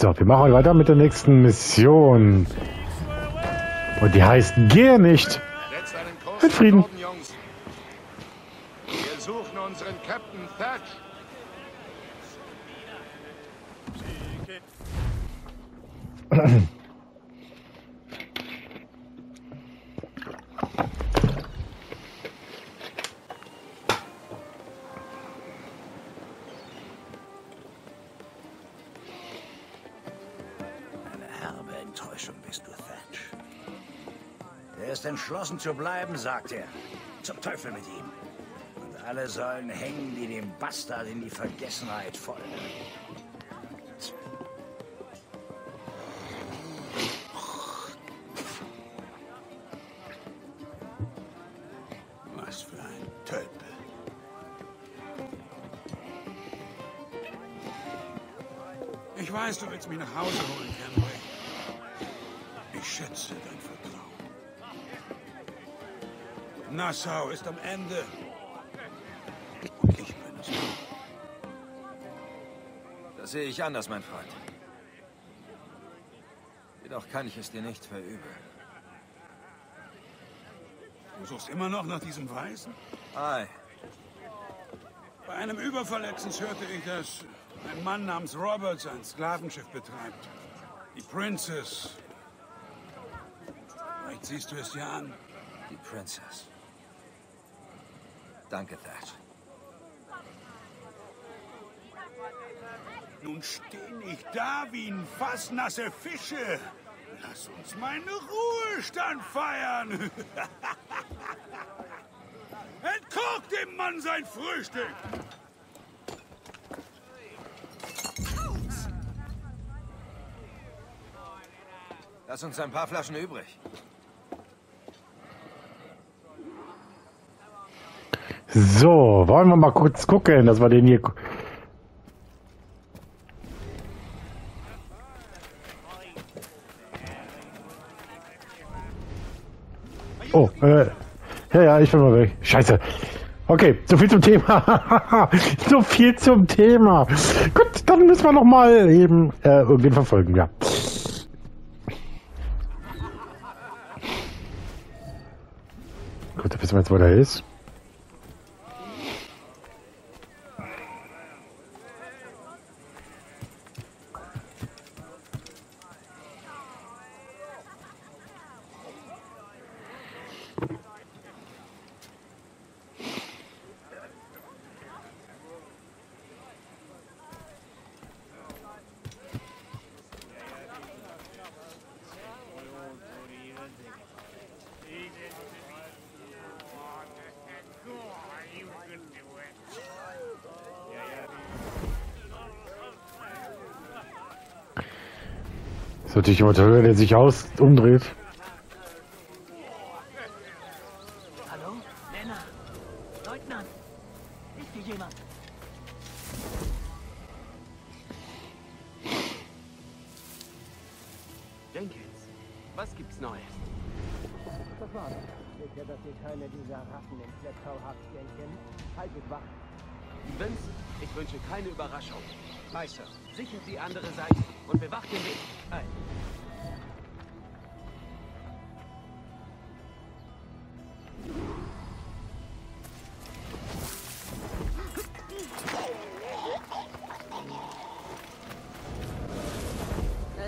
So, wir machen weiter mit der nächsten Mission. Und die heißt Geh nicht. Mit Frieden. Wir suchen unseren Captain Thatch. Eine Enttäuschung bist du, Thatch. Er ist entschlossen zu bleiben, sagt er. Zum Teufel mit ihm. Und alle sollen hängen, die dem Bastard in die Vergessenheit folgen. Was für ein Tölpel. Ich weiß, du willst mich nach Hause holen, Nassau ist am Ende. Und ich bin es. Das sehe ich anders, mein Freund. Jedoch kann ich es dir nicht verübeln. Du suchst immer noch nach diesem Weißen? Ei, Bei einem Überfall letztens hörte ich, dass ein Mann namens Roberts ein Sklavenschiff betreibt. Die Princess. Vielleicht siehst du es dir an. die Princess. Danke, Thatch. Nun steh nicht da wie ein Fass nasse Fische. Lass uns meinen Ruhestand feiern. Entkork dem Mann sein Frühstück. Lass uns ein paar Flaschen übrig. So, wollen wir mal kurz gucken, dass wir den hier... Oh, äh, ja, ja, ich bin mal weg. Scheiße. Okay, so viel zum Thema. so viel zum Thema. Gut, dann müssen wir noch mal eben äh, irgendwen verfolgen, ja. Gut, da wissen wir jetzt, wo der ist. Natürlich immer toll, der sich aus umdreht.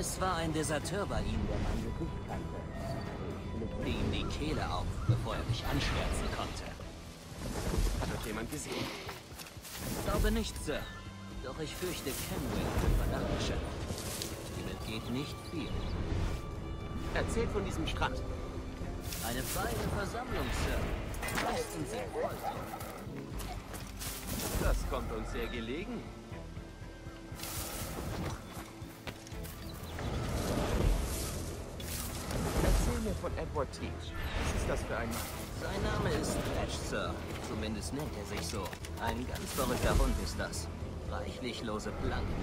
Es war ein Deserteur bei ihm, der mein Gesicht kannte. Ich schlitzte ihm die Kehle auf, bevor er mich anschwärzen konnte. Hat euch jemand gesehen? Glaube nicht, Sir. Doch ich fürchte, Kenway hat den Verdacht geschöpft. Ihm entgeht nicht viel. Erzählt von diesem Strand. Eine feine Versammlung, Sir. Meistens sehr voll. Das kommt uns sehr gelegen. Teach. Was ist das für ein Mann? Sein Name ist Thatch, Sir. Zumindest nennt er sich so. Ein ganz verrückter Hund ist das. Reichlich lose Planken.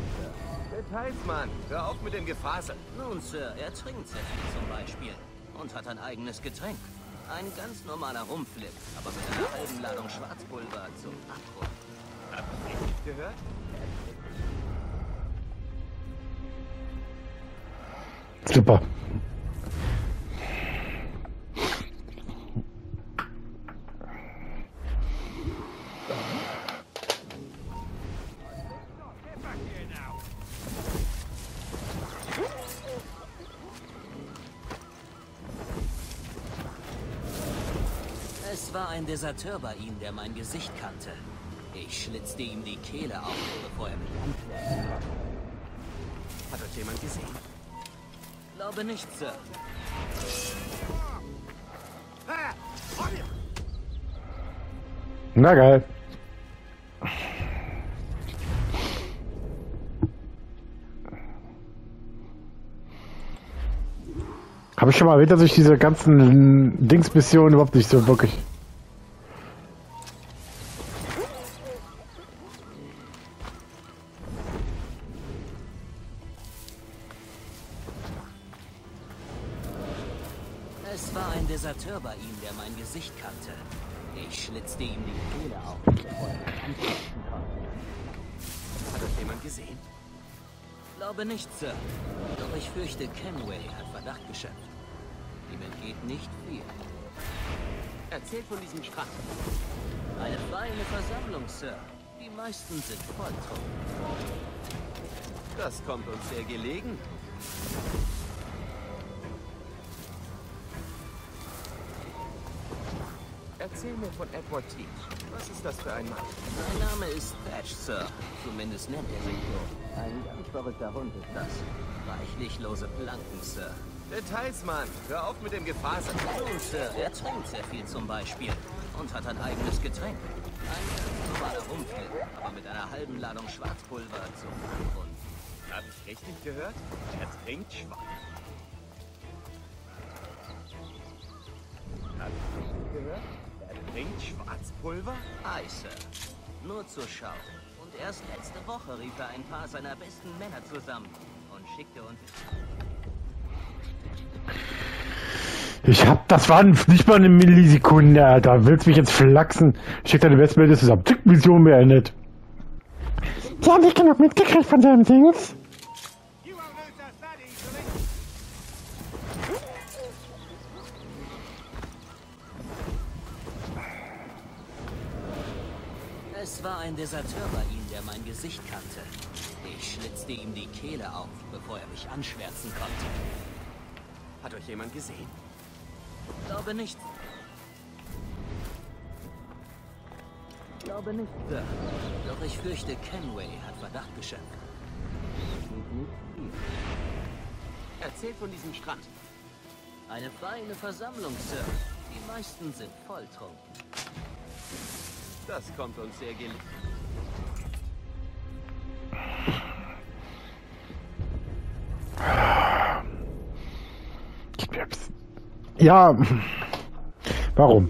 Details, Mann. Hör auf mit dem Gefasel. Nun, Sir, er trinkt sehr viel zum Beispiel. Und hat ein eigenes Getränk. Ein ganz normaler Rumflip, aber mit einer halben Ladung Schwarzpulver zum Abbruch. Hab ich richtig gehört? Super. Es war ein Deserteur bei ihm, der mein Gesicht kannte. Ich schlitzte ihm die Kehle auf, bevor er mich anklärte. Hat euch jemand gesehen? Glaube nicht, Sir. Na geil. Habe ich schon mal erwähnt, dass ich diese ganzen Dingsmissionen überhaupt nicht so wirklich. Es war ein Deserteur bei ihm, der mein Gesicht kannte. Ich schlitzte ihm die Kehle auf, bevor er mich antworten konnte. Hat euch jemand gesehen? Glaube nicht, Sir. Doch ich fürchte, Kenway hat Verdacht geschöpft. Ihm entgeht nicht viel. Erzählt von diesem Strand. Eine feine Versammlung, Sir. Die meisten sind volltrunken. Das kommt uns sehr gelegen. Erzähl mir von Edward Teach. Was ist das für ein Mann? Sein Name ist Thatch, Sir. Zumindest nennt er sich so. Ein ganz verrückter Hund ist das. Weichlichlose Planken, Sir. Details, Mann. Hör auf mit dem Gefasel. Nun, Sir, er trinkt sehr viel zum Beispiel. Und hat ein eigenes Getränk. Ein normaler Rumpfel, aber mit einer halben Ladung Schwarzpulver zum Abgrund. Habe ich richtig gehört? Er trinkt schwach. Habe ich richtig gehört? Er trinkt Schwarzpulver? Ei, Sir. Nur zur Schau. Und erst letzte Woche rief er ein paar seiner besten Männer zusammen und schickte uns... Ich hab, das war nicht mal eine Millisekunde, Alter. Willst mich jetzt flachsen? Schick deine Bestbilder zusammen. Tick, Mission beendet. Die haben nicht genug mitgekriegt von seinem Dings. Es war ein Deserteur bei ihm, der mein Gesicht kannte. Ich schlitzte ihm die Kehle auf, bevor er mich anschwärzen konnte. Hat euch jemand gesehen? Glaube nicht. Glaube nicht, Sir. Doch ich fürchte, Kenway hat Verdacht geschöpft. Erzählt von diesem Strand. Eine feine Versammlung, Sir. Die meisten sind volltrunken. Das kommt uns sehr gelegen. Ja. Warum?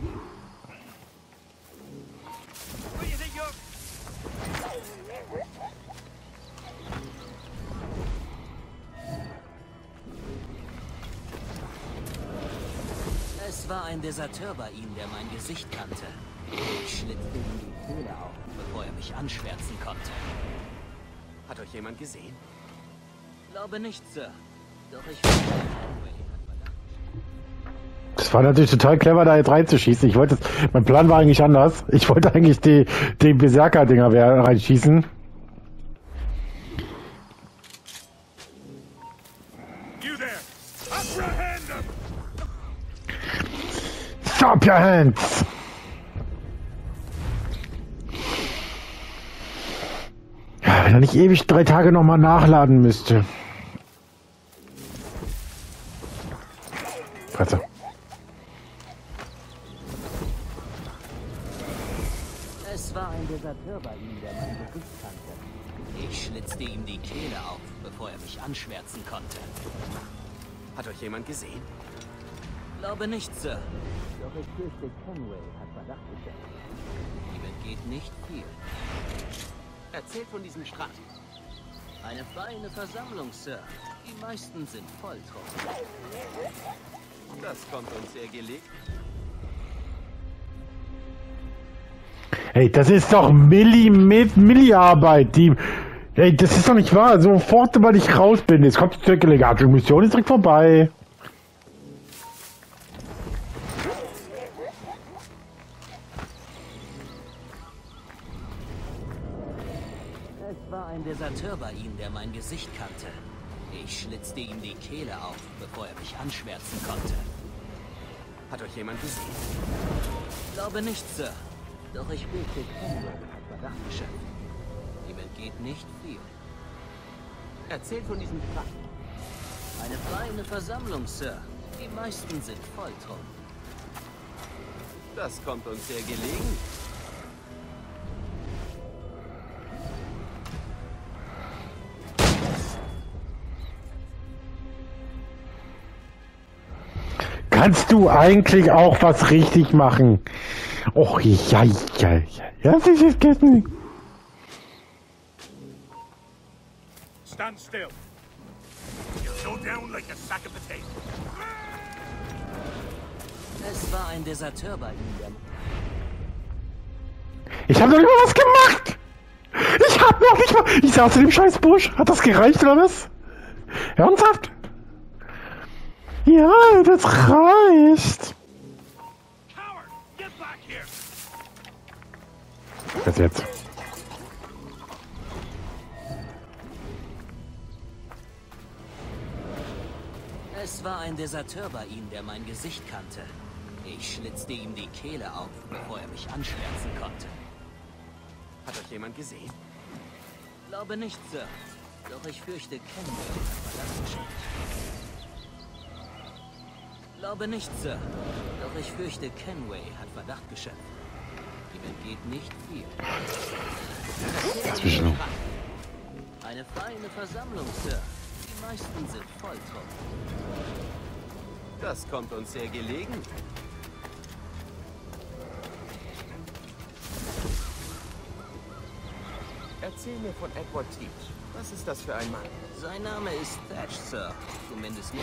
Es war ein Deserteur bei ihm, der mein Gesicht kannte. Ich schlitzte ihm die Kehle auf, bevor er mich anschwärzen konnte. Hat euch jemand gesehen? Glaube nicht, Sir. Doch ich Das war natürlich total clever, da jetzt reinzuschießen. Ich wollte, mein Plan war eigentlich anders. Ich wollte eigentlich die, die Berserker-Dinger reinschießen. Stop your hands! Ja, wenn er nicht ewig drei Tage nochmal nachladen müsste. Fresse. Deserteur bei ihm, der mein Gesicht kannte. Ich schlitzte ihm die Kehle auf, bevor er mich anschwärzen konnte. Hat euch jemand gesehen? Glaube nicht, Sir. Doch ich fürchte, Kenway hat Verdacht geschöpft. Ihm entgeht nicht viel. Erzählt von diesem Strand. Eine feine Versammlung, Sir. Die meisten sind volltrunken. Das kommt uns sehr gelegen. Hey, das ist doch Milli mit Milliarbeit. Die, Ey, das ist doch nicht wahr. Sofort, sobald ich raus bin, jetzt kommt die Zirkellegate. Die Mission ist direkt vorbei. Es war ein Deserteur bei ihm, der mein Gesicht kannte. Ich schlitzte ihm die Kehle auf, bevor er mich anschwärzen konnte. Hat euch jemand gesehen? Glaube nicht, Sir. Doch ich fürchte Kenway hat Verdacht geschöpft. Ihm entgeht nicht viel. Erzählt von diesem Fakt. Eine feine Versammlung, Sir. Die meisten sind volltrunken. Das kommt uns sehr gelegen. Kannst du eigentlich auch was richtig machen? Och, ja, ja, ja. Ja, das ist jetzt nicht. Stand still. You'll go down like a sack of potatoes. Es war ein Deserteur bei ihm, der Ich habe doch nicht mal was gemacht. Ich hab noch nicht mal. Ich saß in dem scheiß Busch. Hat das gereicht oder was? Ernsthaft? Ja, das reicht. Was jetzt? Es war ein Deserteur bei ihm, der mein Gesicht kannte. Ich schlitzte ihm die Kehle auf, bevor er mich anschwärzen konnte. Hat euch jemand gesehen? Glaube nicht, Sir. Doch ich fürchte Kenway hat Verdacht geschöpft. Glaube nicht, Sir. Doch ich fürchte Kenway hat Verdacht geschöpft. Entgeht nicht viel. Zwischen. Eine feine Versammlung, Sir. Die meisten sind volltrunken. Das kommt uns sehr gelegen. Erzähl mir von Edward Teach. Was ist das für ein Mann? Sein Name ist Thatch, Sir. Zumindest sich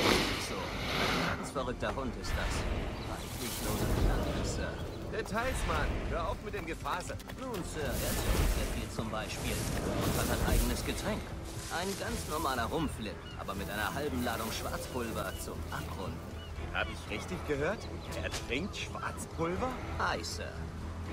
so. Ein ganz verrückter Hund ist das. Reinlichloser Knacker, Sir. Details, Mann. Hör auf mit dem Gefasel. Nun, Sir, er trinkt sehr viel zum Beispiel. Und hat ein eigenes Getränk. Ein ganz normaler Rumflip, aber mit einer halben Ladung Schwarzpulver zum Abrunden. Hab ich richtig gehört? Er trinkt Schwarzpulver? Hi, Sir.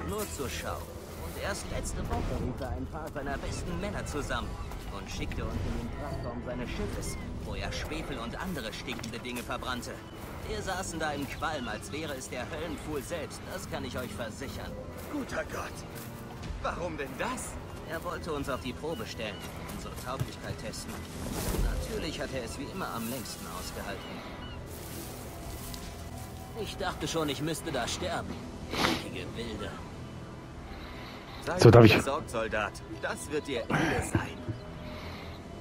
Nur zur Schau. Und erst letzte Woche rief er ein paar seiner besten Männer zusammen und schickte uns in den Frachtraum seines Schiffes, wo er Schwefel und andere stinkende Dinge verbrannte. Wir saßen da im Qualm, als wäre es der Höllenpfuhl selbst, das kann ich euch versichern. Guter Gott. Warum denn das? Er wollte uns auf die Probe stellen, unsere Tauglichkeit testen. Natürlich hat er es wie immer am längsten ausgehalten. Ich dachte schon, ich müsste da sterben. Dreckige Wilde. Sei So, darf ich- besorgt, Soldat. Das wird ihr Ende sein.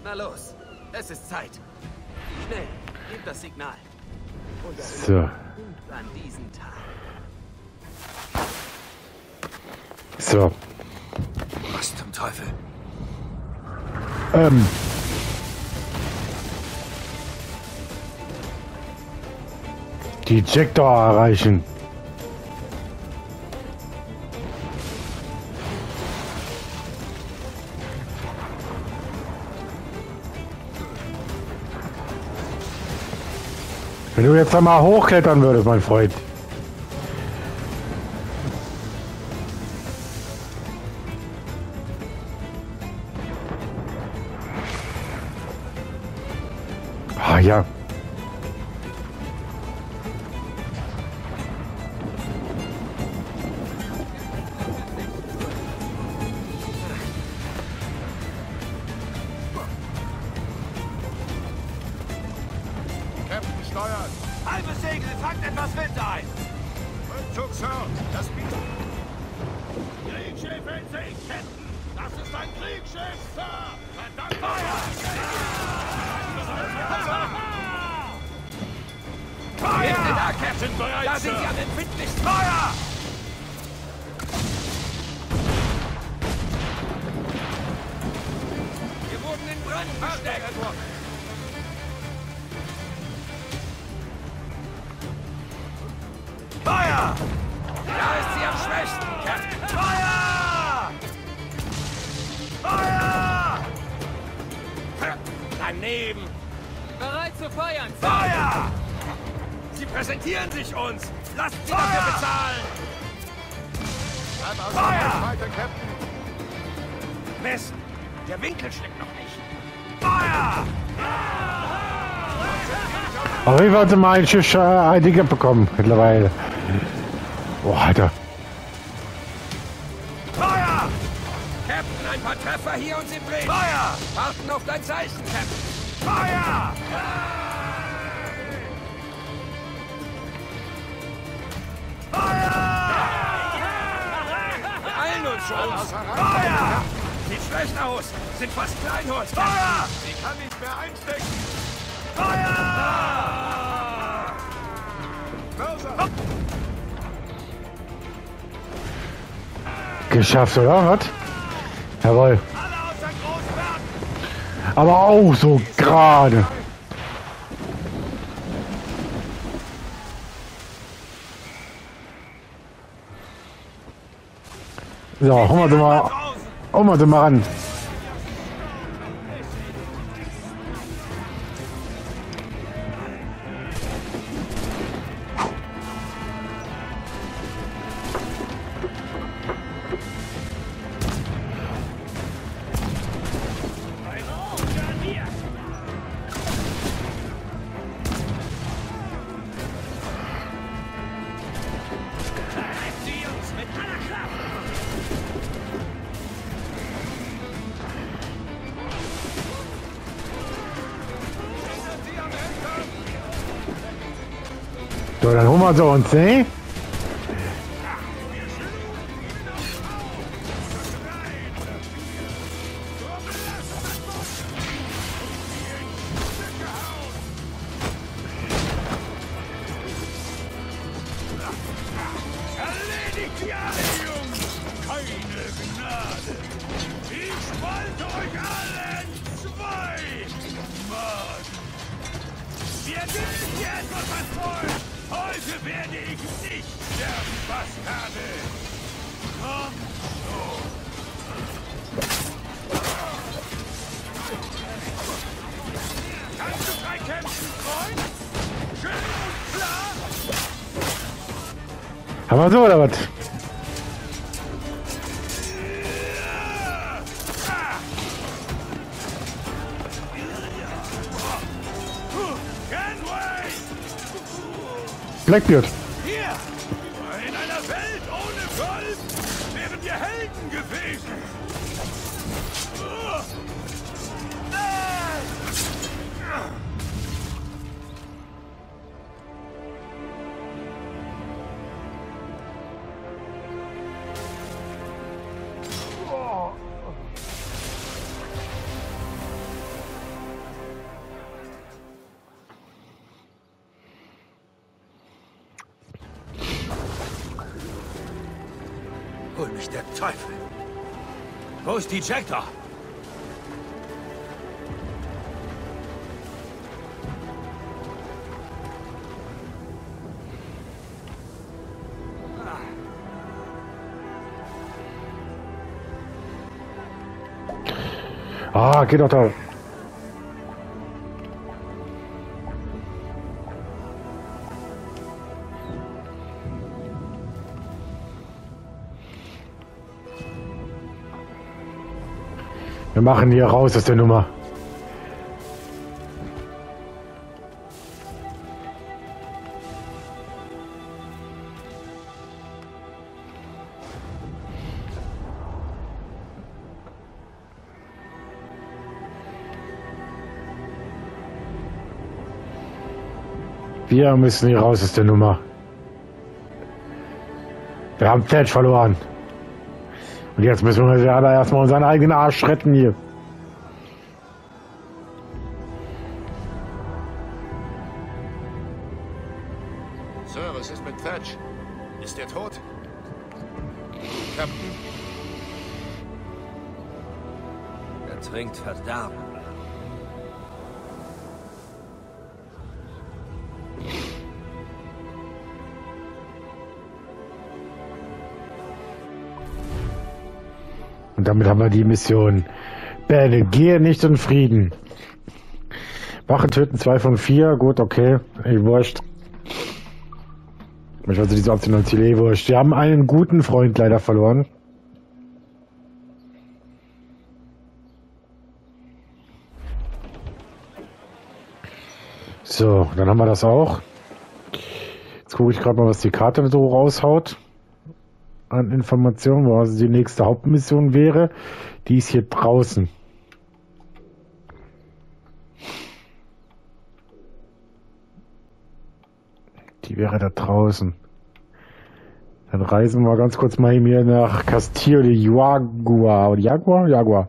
Na los, es ist Zeit. Schnell, gib das Signal. So. So. Was zum Teufel? Ähm. Die Jackdaw erreichen. Wenn du jetzt einmal hochklettern würdest, mein Freund. Steuert! Halbe Segel, fangt etwas Wind ein! Rückzug, Sir! Das bietet... Kriegsschiff in Sicht, Captain! Das ist ein Kriegsschiff, Sir! Verdammt! Feuer! Hinten da, Captain! bereit, Da sind sie am empfindlichsten! Feuer! Wir wurden in Brand gesteckt! Feuer! Da ist sie am schwächsten, Captain! Feuer! Feuer! daneben. Bereit zu feuern. Feuer! Sie präsentieren sich uns. Lasst sie dafür bezahlen. Feuer! Mist, der Winkel schlägt noch nicht. Feuer! Fall hat sie mal ein Schiff äh, bekommen mittlerweile. Boah, Alter. Feuer! Captain, ein paar Treffer hier und sie drehen. Feuer! Warten auf dein Zeichen, Captain. Feuer! Schon. Feuer! Sieht schlecht aus. Sind fast Kleinholz. Feuer! Sie kann nicht mehr einstecken. Feuer! Geschafft, oder? Was? Jawohl. Aber auch so gerade. So, hauen wir sie mal, hauen wir sie mal ran. So, dann holen wir sie uns, ne? Wir dürfen dir etwas versprechen! Heute werde ich nicht sterben, Bastarde! Komm schon! Kannst du frei kämpfen, Freund? Schön und klar? Haben wir so oder was? Blackbeard. Wo ist die Ejector? Ah, geht doch da. Wir machen hier raus aus der Nummer. Wir müssen hier raus aus der Nummer. Wir haben Ted verloren. Und jetzt müssen wir da erstmal unseren eigenen Arsch retten hier. Und damit haben wir die Mission. Beendet, gehe nicht in Frieden. Wache töten 2 von 4. Gut, okay. Ey, wurscht. Ich weiß diese optionalen Ziele, eh wurscht. Wir haben einen guten Freund leider verloren. So, dann haben wir das auch. Jetzt gucke ich gerade mal, was die Karte so raushaut. An Informationen, wo also die nächste Hauptmission wäre. Die ist hier draußen. Die wäre da draußen. Dann reisen wir ganz kurz mal hier nach Castillo de Jaguar. Jaguar? Jaguar.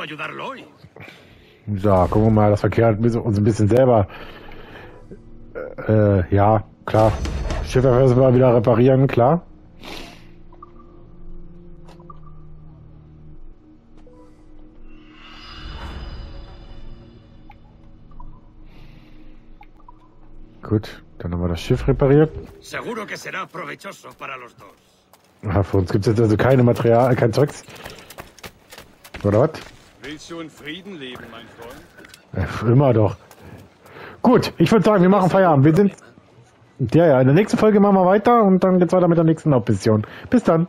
Ayudarlo hoy? So, gucken wir mal, dass wir Kerl uns ein bisschen selber. Äh, ja, klar. Schiffe müssen wir wieder reparieren, klar. Gut, dann haben wir das Schiff repariert. Seguro que será provechoso para los dos. Aha, für uns gibt es jetzt also keine Material, kein Zeugs. Oder was? Willst du in Frieden leben, mein Freund? Immer doch. Gut, ich würde sagen, wir machen Feierabend. Wir sind. Ja, ja, in der nächsten Folge machen wir weiter und dann geht's weiter mit der nächsten Hauptmission. Bis dann.